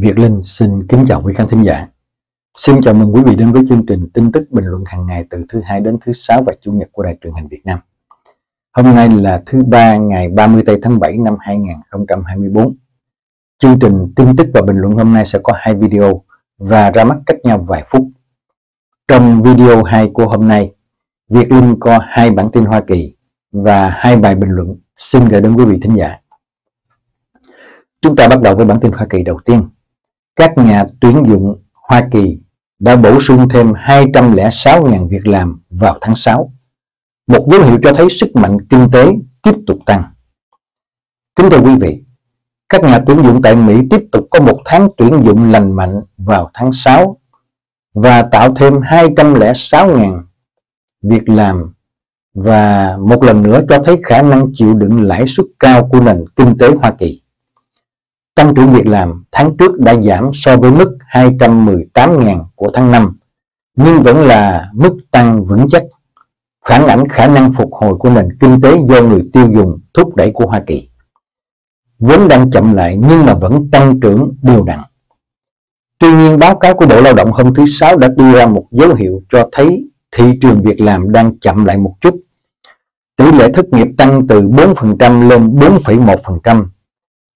Việt Linh xin kính chào quý khán thính giả. Xin chào mừng quý vị đến với chương trình tin tức bình luận hàng ngày từ thứ hai đến thứ sáu và chủ nhật của Đài truyền hình Việt Nam. Hôm nay là thứ ba ngày 30 tây tháng 7 năm 2024. Chương trình tin tức và bình luận hôm nay sẽ có hai video và ra mắt cách nhau vài phút. Trong video 2 của hôm nay, Việt Linh có hai bản tin Hoa Kỳ và hai bài bình luận xin gửi đến quý vị thính giả. Chúng ta bắt đầu với bản tin Hoa Kỳ đầu tiên. Các nhà tuyển dụng Hoa Kỳ đã bổ sung thêm 206.000 việc làm vào tháng 6. Một dấu hiệu cho thấy sức mạnh kinh tế tiếp tục tăng. Kính thưa quý vị, các nhà tuyển dụng tại Mỹ tiếp tục có một tháng tuyển dụng lành mạnh vào tháng 6 và tạo thêm 206.000 việc làm và một lần nữa cho thấy khả năng chịu đựng lãi suất cao của nền kinh tế Hoa Kỳ. Tăng trưởng việc làm tháng trước đã giảm so với mức 218.000 của tháng 5, nhưng vẫn là mức tăng vững chắc, phản ảnh khả năng phục hồi của nền kinh tế do người tiêu dùng thúc đẩy của Hoa Kỳ. Vốn đang chậm lại nhưng mà vẫn tăng trưởng đều đặn. Tuy nhiên báo cáo của Bộ Lao động hôm thứ Sáu đã đưa ra một dấu hiệu cho thấy thị trường việc làm đang chậm lại một chút. Tỷ lệ thất nghiệp tăng từ 4% lên 4,1%,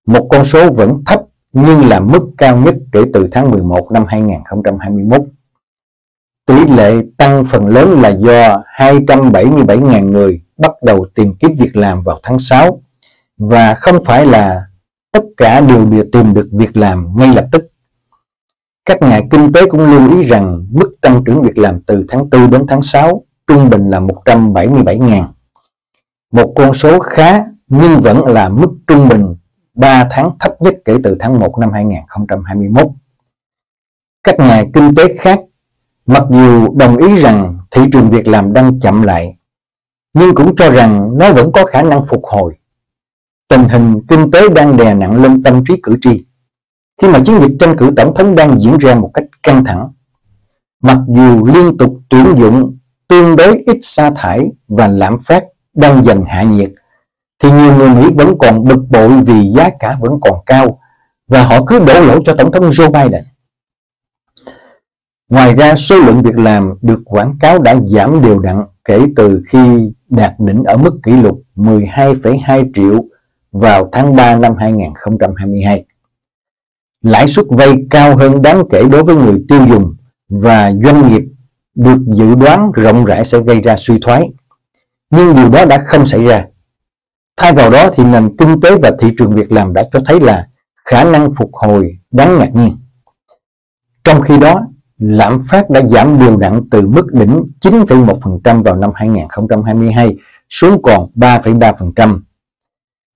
một con số vẫn thấp, nhưng là mức cao nhất kể từ tháng 11 năm 2021. Tỷ lệ tăng phần lớn là do 277.000 người bắt đầu tìm kiếm việc làm vào tháng 6 và không phải là tất cả đều đều tìm được việc làm ngay lập tức. Các nhà kinh tế cũng lưu ý rằng mức tăng trưởng việc làm từ tháng 4 đến tháng 6 trung bình là 177.000. Một con số khá, nhưng vẫn là mức trung bình 3 tháng thấp nhất kể từ tháng 1 năm 2021. Các nhà kinh tế khác mặc dù đồng ý rằng thị trường việc làm đang chậm lại, nhưng cũng cho rằng nó vẫn có khả năng phục hồi. Tình hình kinh tế đang đè nặng lên tâm trí cử tri khi mà chiến dịch tranh cử tổng thống đang diễn ra một cách căng thẳng. Mặc dù liên tục tuyển dụng tương đối ít sa thải và lạm phát đang dần hạ nhiệt, thì nhiều người Mỹ vẫn còn bực bội vì giá cả vẫn còn cao và họ cứ đổ lỗi cho Tổng thống Joe Biden. Ngoài ra, số lượng việc làm được quảng cáo đã giảm đều đặn kể từ khi đạt đỉnh ở mức kỷ lục 12,2 triệu vào tháng 3 năm 2022 lãi suất vay cao hơn đáng kể đối với người tiêu dùng và doanh nghiệp được dự đoán rộng rãi sẽ gây ra suy thoái. Nhưng điều đó đã không xảy ra. Thay vào đó thì nền kinh tế và thị trường việc làm đã cho thấy là khả năng phục hồi đáng ngạc nhiên. Trong khi đó, lạm phát đã giảm đều đặn từ mức đỉnh 9,1% vào năm 2022 xuống còn 3,3%.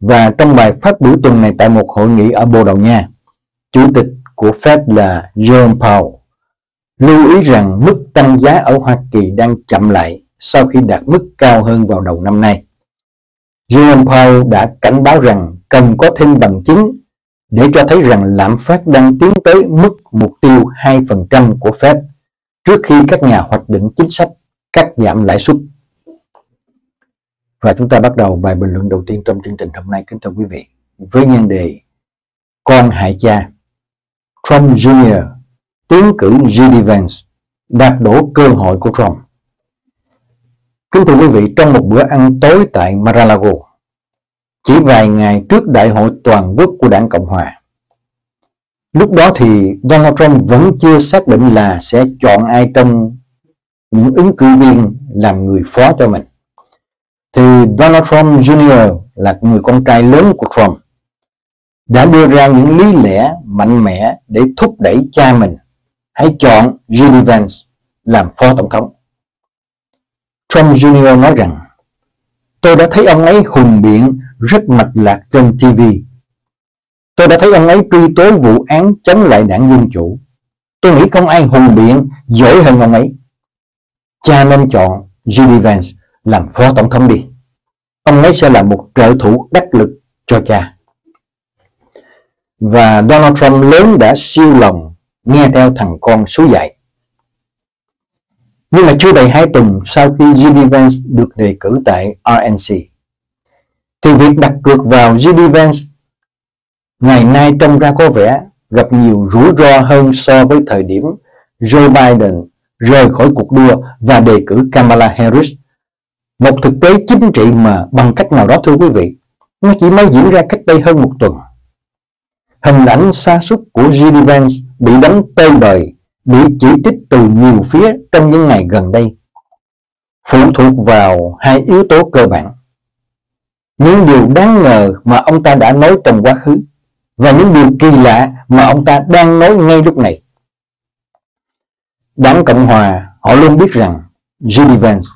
Và trong bài phát biểu tuần này tại một hội nghị ở Bồ Đào Nha, Chủ tịch của Fed là Jerome Powell lưu ý rằng mức tăng giá ở Hoa Kỳ đang chậm lại sau khi đạt mức cao hơn vào đầu năm nay. Jerome Powell đã cảnh báo rằng cần có thêm bằng chứng để cho thấy rằng lạm phát đang tiến tới mức mục tiêu 2% của Fed trước khi các nhà hoạch định chính sách cắt giảm lãi suất. Và chúng ta bắt đầu bài bình luận đầu tiên trong chương trình hôm nay, kính thưa quý vị, với nhan đề Con hại cha Trump Jr. tiến cử J.D. Vance đạp đổ cơ hội của Trump. Kính thưa quý vị, trong một bữa ăn tối tại Mar-a-Lago, chỉ vài ngày trước đại hội toàn quốc của đảng Cộng Hòa, lúc đó thì Donald Trump vẫn chưa xác định là sẽ chọn ai trong những ứng cử viên làm người phó cho mình. Thì Donald Trump Jr. là người con trai lớn của Trump đã đưa ra những lý lẽ mạnh mẽ để thúc đẩy cha mình hãy chọn Jimmy Vance làm phó tổng thống. Trump Jr. nói rằng tôi đã thấy ông ấy hùng biện, rất mạch lạc trên TV. Tôi đã thấy ông ấy truy tố vụ án chống lại đảng Dân Chủ. Tôi nghĩ không ai hùng biện, giỏi hơn ông ấy. Cha nên chọn J.D. Vance làm phó tổng thống đi. Ông ấy sẽ là một trợ thủ đắc lực cho cha và Donald Trump lớn đã siêu lòng, nghe theo thằng con số dạy. Nhưng mà chưa đầy hai tuần sau khi J.D. Vance được đề cử tại RNC, thì việc đặt cược vào J.D. Vance ngày nay trông ra có vẻ gặp nhiều rủi ro hơn so với thời điểm Joe Biden rời khỏi cuộc đua và đề cử Kamala Harris. Một thực tế chính trị mà bằng cách nào đó thưa quý vị, nó chỉ mới diễn ra cách đây hơn một tuần. Hình ảnh xa xúc của J.D. Vance bị đánh tơi bời, bị chỉ trích từ nhiều phía trong những ngày gần đây, phụ thuộc vào hai yếu tố cơ bản. Những điều đáng ngờ mà ông ta đã nói trong quá khứ và những điều kỳ lạ mà ông ta đang nói ngay lúc này. Đảng Cộng Hòa họ luôn biết rằng Judy Vance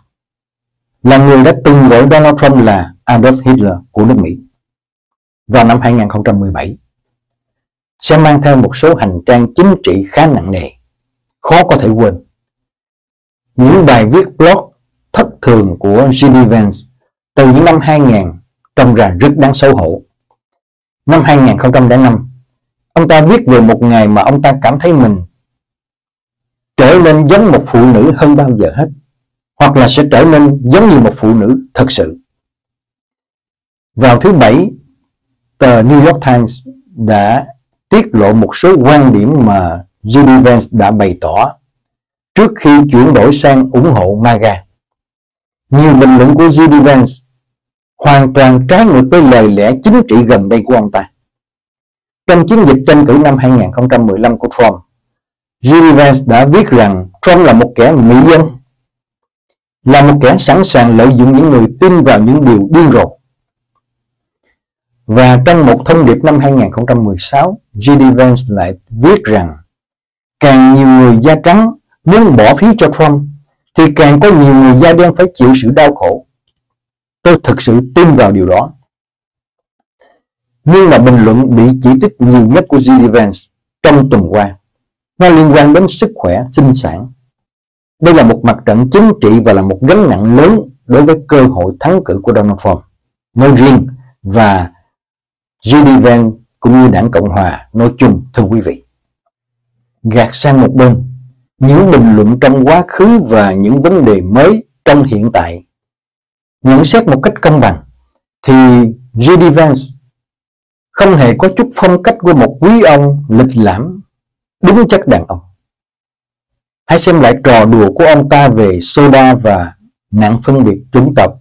là người đã từng gọi Donald Trump là Adolf Hitler của nước Mỹ vào năm 2017 sẽ mang theo một số hành trang chính trị khá nặng nề, khó có thể quên. Những bài viết blog thất thường của Ginny Vance từ những năm 2000 trông ra rất đáng xấu hổ. Năm 2005, ông ta viết về một ngày mà ông ta cảm thấy mình trở nên giống một phụ nữ hơn bao giờ hết, hoặc là sẽ trở nên giống như một phụ nữ thật sự. Vào thứ Bảy, tờ New York Times đã tiết lộ một số quan điểm mà J.D. Vance đã bày tỏ trước khi chuyển đổi sang ủng hộ MAGA. Nhiều bình luận của J.D. Vance hoàn toàn trái ngược với lời lẽ chính trị gần đây của ông ta. Trong chiến dịch tranh cử năm 2015 của Trump, J.D. Vance đã viết rằng Trump là một kẻ mỹ dân, là một kẻ sẵn sàng lợi dụng những người tin vào những điều điên rồ. Và trong một thông điệp năm 2016, J.D. Vance lại viết rằng càng nhiều người da trắng muốn bỏ phiếu cho Trump thì càng có nhiều người da đen phải chịu sự đau khổ. Tôi thực sự tin vào điều đó. Nhưng mà bình luận bị chỉ trích nhiều nhất của J.D. Vance trong tuần qua nó liên quan đến sức khỏe, sinh sản. Đây là một mặt trận chính trị và là một gánh nặng lớn đối với cơ hội thắng cử của Donald Trump nói riêng và J.D. Vance cũng như đảng Cộng Hòa nói chung thưa quý vị. Gạt sang một bên, những bình luận trong quá khứ và những vấn đề mới trong hiện tại nhận xét một cách công bằng thì J.D. Vance không hề có chút phong cách của một quý ông lịch lãm đúng chất đàn ông. Hãy xem lại trò đùa của ông ta về soda và nạn phân biệt chủng tộc.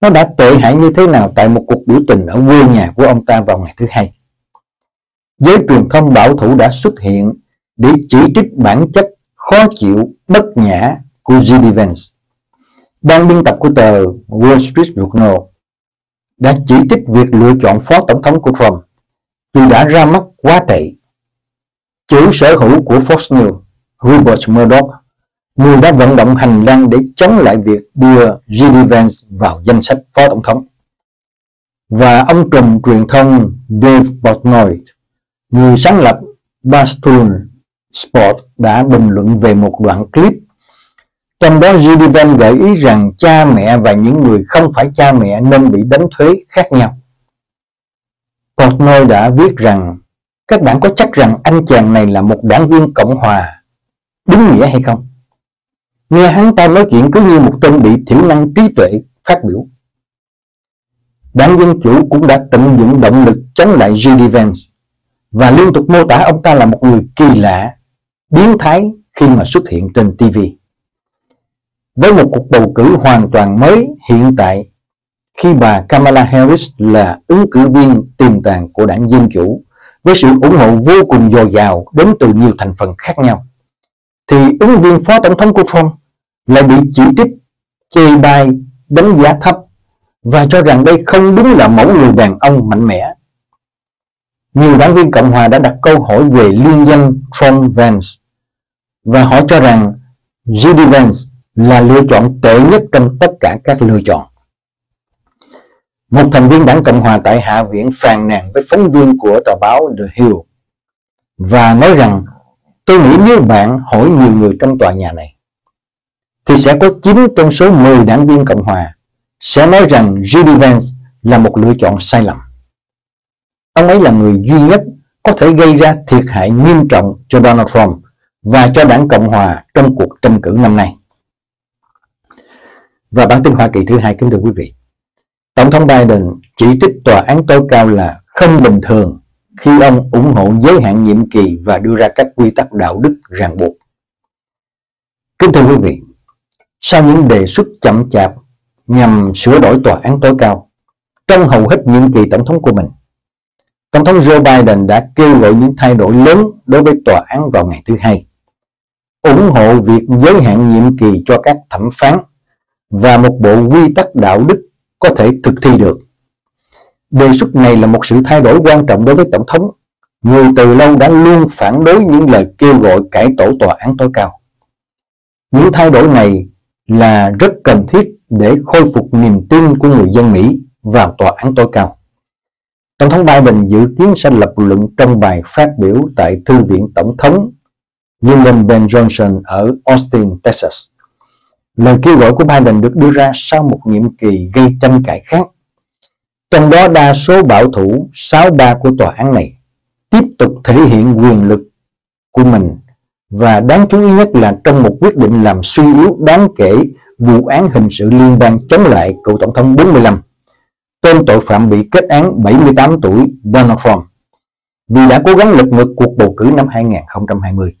Nó đã tệ hại như thế nào tại một cuộc biểu tình ở quê nhà của ông ta vào ngày thứ hai. Giới truyền thông bảo thủ đã xuất hiện để chỉ trích bản chất khó chịu, bất nhã của J.D. Vance. Ban biên tập của tờ Wall Street Journal đã chỉ trích việc lựa chọn phó tổng thống của Trump vì đã ra mắt quá tệ chủ sở hữu của Fox News, Rupert Murdoch, người đã vận động hành lang để chống lại việc đưa J.D. Vance vào danh sách phó tổng thống. Và ông trùm truyền thông Dave Portnoy, người sáng lập Barstool Sport đã bình luận về một đoạn clip trong đó J.D. Gợi ý rằng cha mẹ và những người không phải cha mẹ nên bị đánh thuế khác nhau. Portnoy đã viết rằng các bạn có chắc rằng anh chàng này là một đảng viên Cộng Hòa đúng nghĩa hay không? Nghe hắn ta nói chuyện cứ như một tên bị thiểu năng trí tuệ phát biểu. Đảng Dân Chủ cũng đã tận dụng động lực chống lại J.D. Vance và liên tục mô tả ông ta là một người kỳ lạ, biến thái khi mà xuất hiện trên TV. Với một cuộc bầu cử hoàn toàn mới hiện tại khi bà Kamala Harris là ứng cử viên tiềm tàng của đảng Dân Chủ với sự ủng hộ vô cùng dồi dào đến từ nhiều thành phần khác nhau, thì ứng viên phó tổng thống của Trump lại bị chỉ trích, chê bai, đánh giá thấp và cho rằng đây không đúng là mẫu người đàn ông mạnh mẽ. Nhiều đảng viên Cộng Hòa đã đặt câu hỏi về liên danh Trump-Vance và họ cho rằng Judy Vance là lựa chọn tệ nhất trong tất cả các lựa chọn. Một thành viên đảng Cộng Hòa tại Hạ viện phàn nàn với phóng viên của tờ báo The Hill và nói rằng, tôi nghĩ nếu bạn hỏi nhiều người trong tòa nhà này, thì sẽ có 9 trong số 10 đảng viên Cộng Hòa sẽ nói rằng Judy Vance là một lựa chọn sai lầm. Ông ấy là người duy nhất có thể gây ra thiệt hại nghiêm trọng cho Donald Trump và cho đảng Cộng Hòa trong cuộc tranh cử năm nay. Và bản tin Hoa Kỳ thứ hai kính thưa quý vị. Tổng thống Biden chỉ trích tòa án tối cao là không bình thường khi ông ủng hộ giới hạn nhiệm kỳ và đưa ra các quy tắc đạo đức ràng buộc. Kính thưa quý vị, sau những đề xuất chậm chạp nhằm sửa đổi tòa án tối cao, trong hầu hết nhiệm kỳ tổng thống của mình, Tổng thống Joe Biden đã kêu gọi những thay đổi lớn đối với tòa án vào ngày thứ hai, ủng hộ việc giới hạn nhiệm kỳ cho các thẩm phán và một bộ quy tắc đạo đức có thể thực thi được. Đề xuất này là một sự thay đổi quan trọng đối với Tổng thống, người từ lâu đã luôn phản đối những lời kêu gọi cải tổ tòa án tối cao. Những thay đổi này là rất cần thiết để khôi phục niềm tin của người dân Mỹ vào tòa án tối cao. Tổng thống Biden dự kiến sẽ lập luận trong bài phát biểu tại Thư viện Tổng thống Lyndon Ben Johnson ở Austin, Texas. Lời kêu gọi của Biden được đưa ra sau một nhiệm kỳ gây tranh cãi khác. Trong đó đa số bảo thủ 6-3 của tòa án này tiếp tục thể hiện quyền lực của mình và đáng chú ý nhất là trong một quyết định làm suy yếu đáng kể vụ án hình sự liên bang chống lại cựu tổng thống 45 tên tội phạm bị kết án 78 tuổi Donald Trump vì đã cố gắng lật ngược cuộc bầu cử năm 2020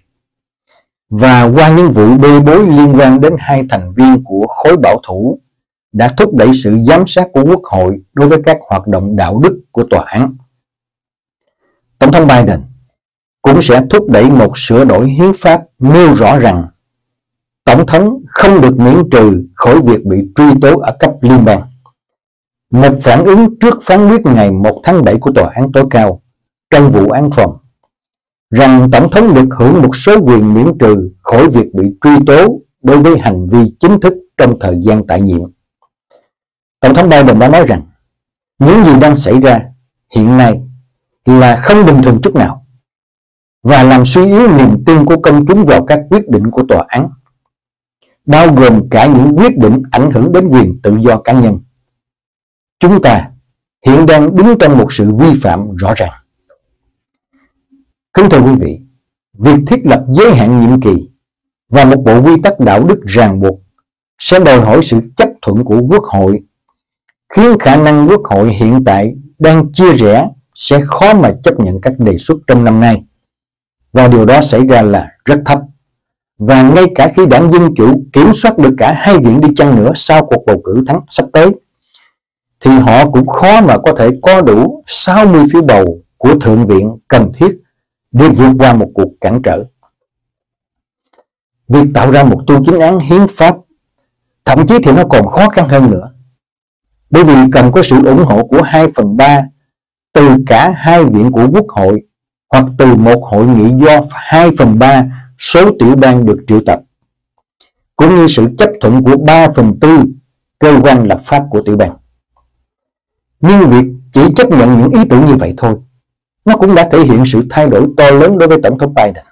và qua những vụ bê bối liên quan đến hai thành viên của khối bảo thủ đã thúc đẩy sự giám sát của Quốc hội đối với các hoạt động đạo đức của tòa án. Tổng thống Biden cũng sẽ thúc đẩy một sửa đổi hiến pháp nêu rõ rằng Tổng thống không được miễn trừ khỏi việc bị truy tố ở cấp liên bang. Một phản ứng trước phán quyết ngày 1 tháng 7 của Tòa án tối cao trong vụ án phòng rằng Tổng thống được hưởng một số quyền miễn trừ khỏi việc bị truy tố đối với hành vi chính thức trong thời gian tại nhiệm. Tổng thống Biden đã nói rằng những gì đang xảy ra hiện nay là không bình thường chút nào và làm suy yếu niềm tin của công chúng vào các quyết định của tòa án, bao gồm cả những quyết định ảnh hưởng đến quyền tự do cá nhân. Chúng ta hiện đang đứng trong một sự vi phạm rõ ràng. Kính thưa quý vị, việc thiết lập giới hạn nhiệm kỳ và một bộ quy tắc đạo đức ràng buộc sẽ đòi hỏi sự chấp thuận của Quốc hội, khiến khả năng Quốc hội hiện tại đang chia rẽ sẽ khó mà chấp nhận các đề xuất trong năm nay. Và điều đó xảy ra là rất thấp. Và ngay cả khi đảng Dân Chủ kiểm soát được cả hai viện đi chăng nữa sau cuộc bầu cử thắng sắp tới, thì họ cũng khó mà có thể có đủ 60 phiếu bầu của Thượng viện cần thiết để vượt qua một cuộc cản trở. Việc tạo ra một tu chính án hiến pháp, thậm chí thì nó còn khó khăn hơn nữa. Bởi vì cần có sự ủng hộ của 2 phần 3 từ cả hai viện của quốc hội hoặc từ một hội nghị do 2 phần 3 số tiểu bang được triệu tập, cũng như sự chấp thuận của 3 phần 4 cơ quan lập pháp của tiểu bang. Nhưng việc chỉ chấp nhận những ý tưởng như vậy thôi, nó cũng đã thể hiện sự thay đổi to lớn đối với Tổng thống Biden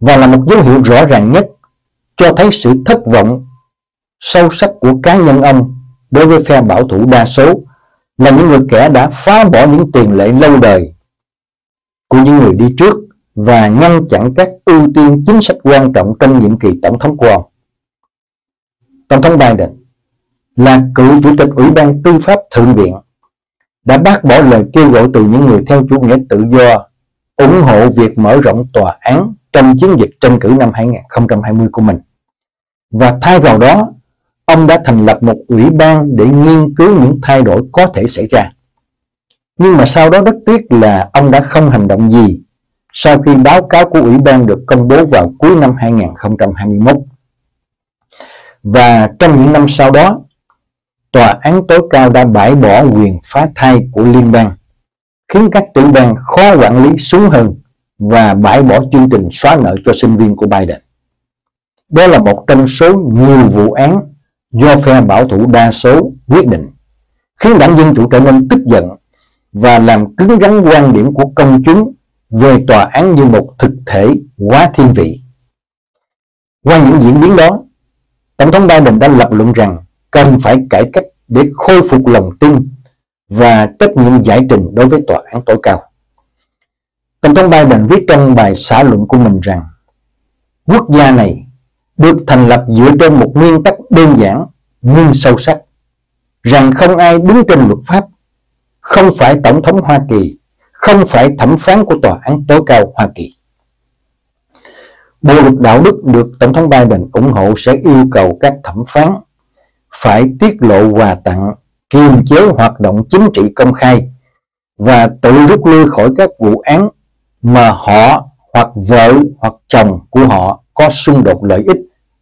và là một dấu hiệu rõ ràng nhất cho thấy sự thất vọng sâu sắc của cá nhân ông đối với phe bảo thủ đa số là những người kẻ đã phá bỏ những tiền lệ lâu đời của những người đi trước và ngăn chặn các ưu tiên chính sách quan trọng trong nhiệm kỳ tổng thống của ông. Tổng thống Biden là cựu chủ tịch Ủy ban Tư pháp Thượng viện đã bác bỏ lời kêu gọi từ những người theo chủ nghĩa tự do ủng hộ việc mở rộng tòa án trong chiến dịch tranh cử năm 2020 của mình. Và thay vào đó, ông đã thành lập một ủy ban để nghiên cứu những thay đổi có thể xảy ra. Nhưng mà sau đó rất tiếc là ông đã không hành động gì sau khi báo cáo của ủy ban được công bố vào cuối năm 2021. Và trong những năm sau đó, tòa án tối cao đã bãi bỏ quyền phá thai của liên bang, khiến các tiểu bang khó quản lý xuống hơn và bãi bỏ chương trình xóa nợ cho sinh viên của Biden. Đó là một trong số nhiều vụ án do phe bảo thủ đa số quyết định, khiến đảng Dân Chủ trở nên tức giận và làm cứng rắn quan điểm của công chúng về tòa án như một thực thể quá thiên vị. Qua những diễn biến đó, Tổng thống Biden đã lập luận rằng cần phải cải cách để khôi phục lòng tin và trách nhiệm giải trình đối với tòa án tối cao. Tổng thống Biden viết trong bài xã luận của mình rằng quốc gia này được thành lập dựa trên một nguyên tắc đơn giản nhưng sâu sắc rằng không ai đứng trên luật pháp, không phải Tổng thống Hoa Kỳ, không phải thẩm phán của Tòa án tối cao Hoa Kỳ. Bộ luật đạo đức được Tổng thống Biden ủng hộ sẽ yêu cầu các thẩm phán phải tiết lộ quà tặng, kiềm chế hoạt động chính trị công khai và tự rút lui khỏi các vụ án mà họ hoặc vợ hoặc chồng của họ có xung đột lợi ích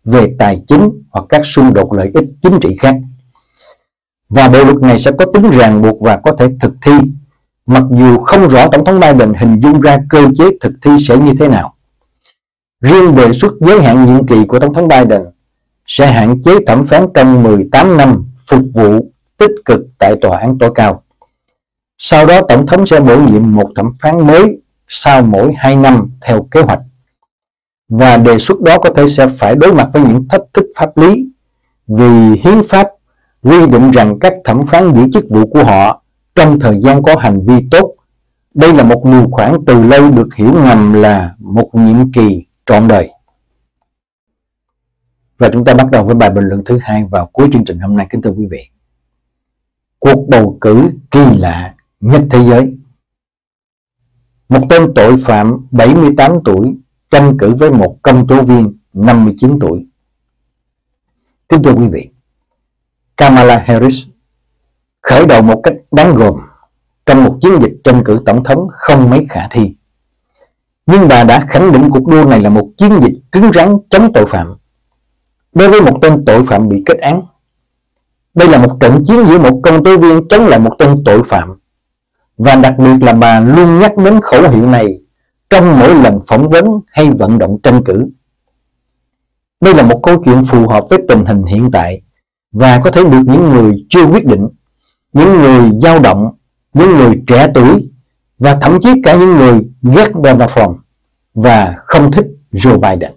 về tài chính hoặc các xung đột lợi ích chính trị khác. Và bộ luật này sẽ có tính ràng buộc và có thể thực thi, mặc dù không rõ Tổng thống Biden hình dung ra cơ chế thực thi sẽ như thế nào. Riêng đề xuất giới hạn nhiệm kỳ của Tổng thống Biden sẽ hạn chế thẩm phán trong 18 năm phục vụ tích cực tại tòa án tối cao. Sau đó, Tổng thống sẽ bổ nhiệm một thẩm phán mới sau mỗi 2 năm theo kế hoạch. Và đề xuất đó có thể sẽ phải đối mặt với những thách thức pháp lý vì hiến pháp quy định rằng các thẩm phán giữ chức vụ của họ trong thời gian có hành vi tốt. Đây là một điều khoản từ lâu được hiểu ngầm là một nhiệm kỳ trọn đời. Và chúng ta bắt đầu với bài bình luận thứ hai vào cuối chương trình hôm nay kính thưa quý vị. Cuộc bầu cử kỳ lạ nhất thế giới. Một tên tội phạm 78 tuổi tranh cử với một công tố viên 59 tuổi. Kính thưa quý vị, Kamala Harris khởi đầu một cách đáng gồm trong một chiến dịch tranh cử tổng thống không mấy khả thi. Nhưng bà đã khẳng định cuộc đua này là một chiến dịch cứng rắn chống tội phạm. Đối với một tên tội phạm bị kết án, đây là một trận chiến giữa một công tố viên chống lại một tên tội phạm. Và đặc biệt là bà luôn nhắc đến khẩu hiệu này trong mỗi lần phỏng vấn hay vận động tranh cử. Đây là một câu chuyện phù hợp với tình hình hiện tại và có thể được những người chưa quyết định, những người dao động, những người trẻ tuổi và thậm chí cả những người ghét Donald Trump và không thích Joe Biden.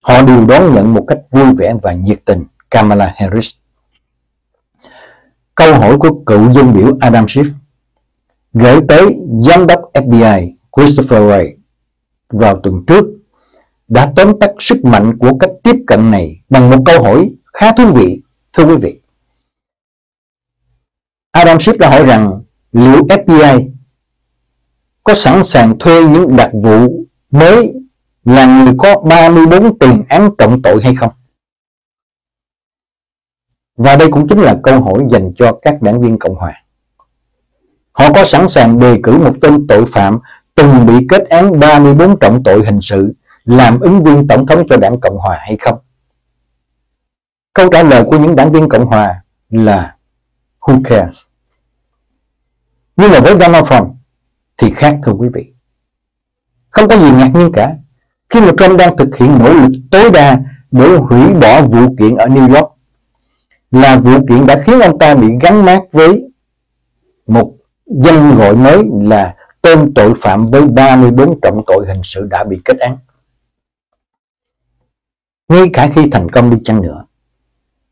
Họ đều đón nhận một cách vui vẻ và nhiệt tình Kamala Harris. Câu hỏi của cựu dân biểu Adam Schiff gửi tới giám đốc FBI Christopher Wray vào tuần trước đã tóm tắt sức mạnh của cách tiếp cận này bằng một câu hỏi khá thú vị, thưa quý vị. Adam Schiff đã hỏi rằng liệu FBI có sẵn sàng thuê những đặc vụ mới là người có 34 tiền án trọng tội hay không? Và đây cũng chính là câu hỏi dành cho các đảng viên Cộng Hòa. Họ có sẵn sàng đề cử một tên tội phạm từng bị kết án 34 trọng tội hình sự làm ứng viên tổng thống cho đảng Cộng Hòa hay không? Câu trả lời của những đảng viên Cộng Hòa là, Who cares? Nhưng mà với Donald Trump thì khác, thưa quý vị. Không có gì ngạc nhiên cả. Khi mà Trump đang thực hiện nỗ lực tối đa để hủy bỏ vụ kiện ở New York là vụ kiện đã khiến ông ta bị gắn mát với một danh gọi mới là tên tội phạm với 34 trọng tội hình sự đã bị kết án. Ngay cả khi thành công đi chăng nữa,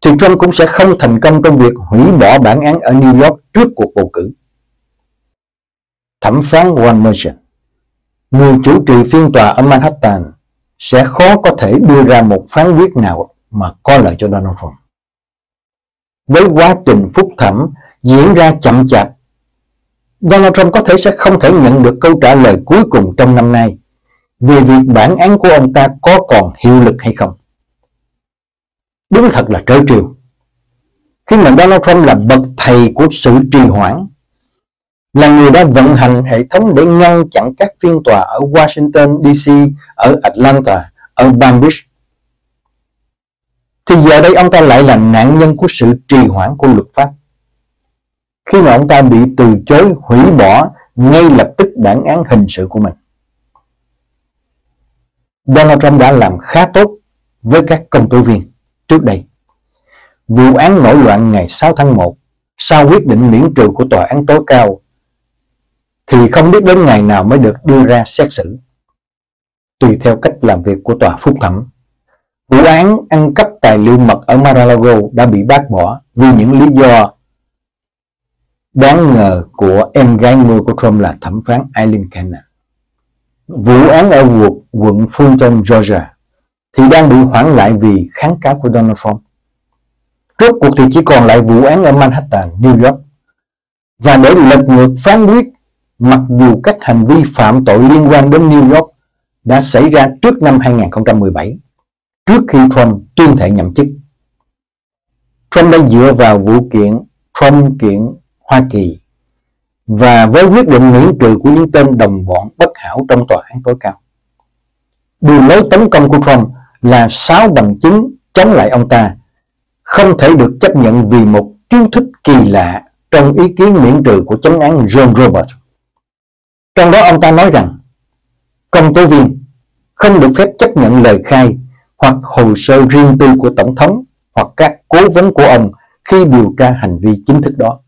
thì Trump cũng sẽ không thành công trong việc hủy bỏ bản án ở New York trước cuộc bầu cử. Thẩm phán Warren Merchant, người chủ trì phiên tòa ở Manhattan, sẽ khó có thể đưa ra một phán quyết nào mà có lợi cho Donald Trump. Với quá trình phúc thẩm diễn ra chậm chạp, Donald Trump có thể sẽ không thể nhận được câu trả lời cuối cùng trong năm nay về việc bản án của ông ta có còn hiệu lực hay không. Đúng thật là trớ trêu. Khi mà Donald Trump là bậc thầy của sự trì hoãn, là người đã vận hành hệ thống để ngăn chặn các phiên tòa ở Washington DC, ở Atlanta, ở Palm Beach. Thì giờ đây ông ta lại là nạn nhân của sự trì hoãn của luật pháp. Khi mà ông ta bị từ chối hủy bỏ ngay lập tức bản án hình sự của mình. Donald Trump đã làm khá tốt với các công tố viên trước đây. Vụ án nổi loạn ngày 6 tháng 1 sau quyết định miễn trừ của tòa án tối cao thì không biết đến ngày nào mới được đưa ra xét xử. Tùy theo cách làm việc của tòa phúc thẩm, vụ án ăn cắp tài liệu mật ở Mar-a-Lago đã bị bác bỏ vì những lý do đáng ngờ của em gái nuôi của Trump là thẩm phán Eileen Cannon. Vụ án ở quận Fulton, Georgia thì đang bị hoãn lại vì kháng cáo của Donald Trump. Rốt cuộc thì chỉ còn lại vụ án ở Manhattan, New York. Và để lật ngược phán quyết mặc dù các hành vi phạm tội liên quan đến New York đã xảy ra trước năm 2017, trước khi Trump tuyên thệ nhậm chức. Trump đã dựa vào vụ kiện Trump kiện Hoa Kỳ và với quyết định miễn trừ của những tên đồng bọn bất hảo trong tòa án tối cao. Đường lối tấn công của Trump là sáu bằng chứng chống lại ông ta không thể được chấp nhận vì một chú thích kỳ lạ trong ý kiến miễn trừ của chánh án John Roberts. Trong đó ông ta nói rằng công tố viên không được phép chấp nhận lời khai hoặc hồ sơ riêng tư của Tổng thống hoặc các cố vấn của ông khi điều tra hành vi chính thức đó.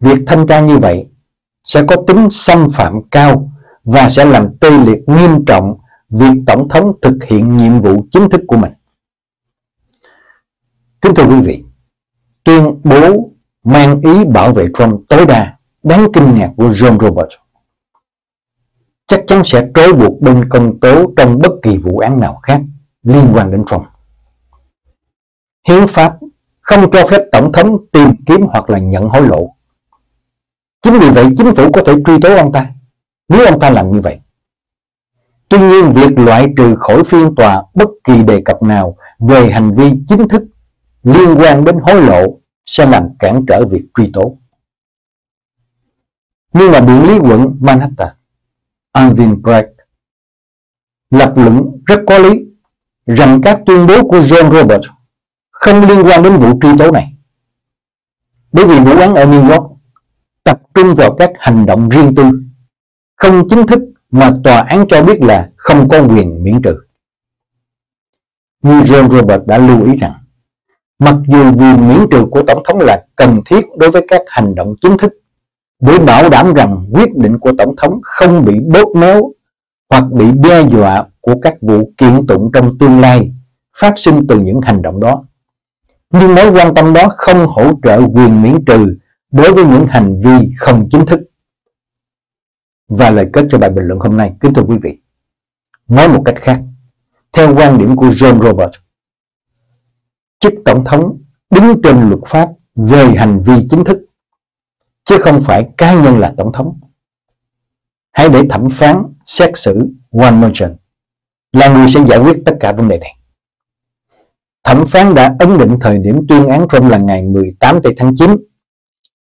Việc thanh tra như vậy sẽ có tính xâm phạm cao và sẽ làm tê liệt nghiêm trọng việc Tổng thống thực hiện nhiệm vụ chính thức của mình. Kính thưa quý vị, tuyên bố mang ý bảo vệ Trump tối đa đáng kinh ngạc của John Roberts chắc chắn sẽ trói buộc bên công tố trong bất kỳ vụ án nào khác liên quan đến Trump. Hiến pháp không cho phép Tổng thống tìm kiếm hoặc là nhận hối lộ. Chính vì vậy chính phủ có thể truy tố ông ta nếu ông ta làm như vậy. Tuy nhiên, việc loại trừ khỏi phiên tòa bất kỳ đề cập nào về hành vi chính thức liên quan đến hối lộ sẽ làm cản trở việc truy tố. Nhưng mà điện lý quận Manhattan, Alvin Bragg lập luận rất có lý rằng các tuyên bố của John Roberts không liên quan đến vụ truy tố này. Bởi vì vụ án ở New York tập trung vào các hành động riêng tư, không chính thức mà tòa án cho biết là không có quyền miễn trừ. Như John Roberts đã lưu ý rằng Mặc dù quyền miễn trừ của Tổng thống là cần thiết đối với các hành động chính thức để bảo đảm rằng quyết định của Tổng thống không bị bóp méo hoặc bị đe dọa của các vụ kiện tụng trong tương lai phát sinh từ những hành động đó. Nhưng mối quan tâm đó không hỗ trợ quyền miễn trừ đối với những hành vi không chính thức. Và lời kết cho bài bình luận hôm nay, kính thưa quý vị. Nói một cách khác, theo quan điểm của John Roberts, chức tổng thống đứng trên luật pháp về hành vi chính thức chứ không phải cá nhân là tổng thống. Hãy để thẩm phán, xét xử one merchant là người sẽ giải quyết tất cả vấn đề này. Thẩm phán đã ấn định thời điểm tuyên án Trump là ngày 18 tháng 9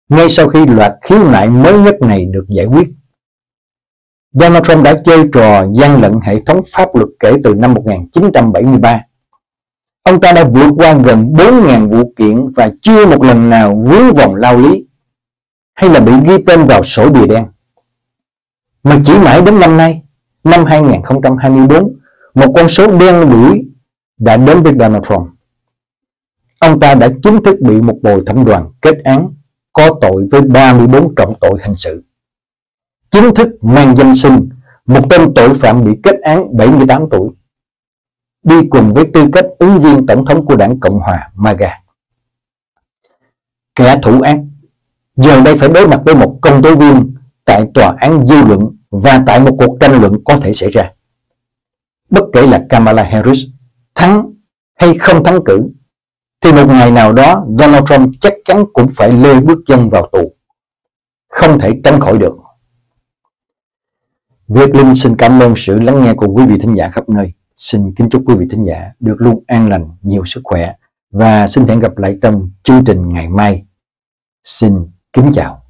ngay sau khi loạt khiếu nại mới nhất này được giải quyết. Donald Trump đã chơi trò gian lận hệ thống pháp luật kể từ năm 1973 Ông ta đã vượt qua gần 4.000 vụ kiện và chưa một lần nào vướng vòng lao lý hay là bị ghi tên vào sổ bìa đen. Mà chỉ mãi đến năm nay, năm 2024, một con số đen đuổi đã đến với Donald Trump. Ông ta đã chính thức bị một bồi thẩm đoàn kết án có tội với 34 trọng tội hình sự. Chính thức mang danh sinh một tên tội phạm bị kết án 78 tuổi đi cùng với tư cách ứng viên tổng thống của đảng Cộng hòa MAGA. Kẻ thủ ác giờ đây phải đối mặt với một công tố viên tại tòa án dư luận và tại một cuộc tranh luận có thể xảy ra. Bất kể là Kamala Harris thắng hay không thắng cử, thì một ngày nào đó Donald Trump chắc chắn cũng phải lê bước chân vào tù. Không thể tránh khỏi được. Việt Linh xin cảm ơn sự lắng nghe của quý vị thính giả khắp nơi. Xin kính chúc quý vị thính giả được luôn an lành, nhiều sức khỏe và xin hẹn gặp lại trong chương trình ngày mai. Xin kính chào.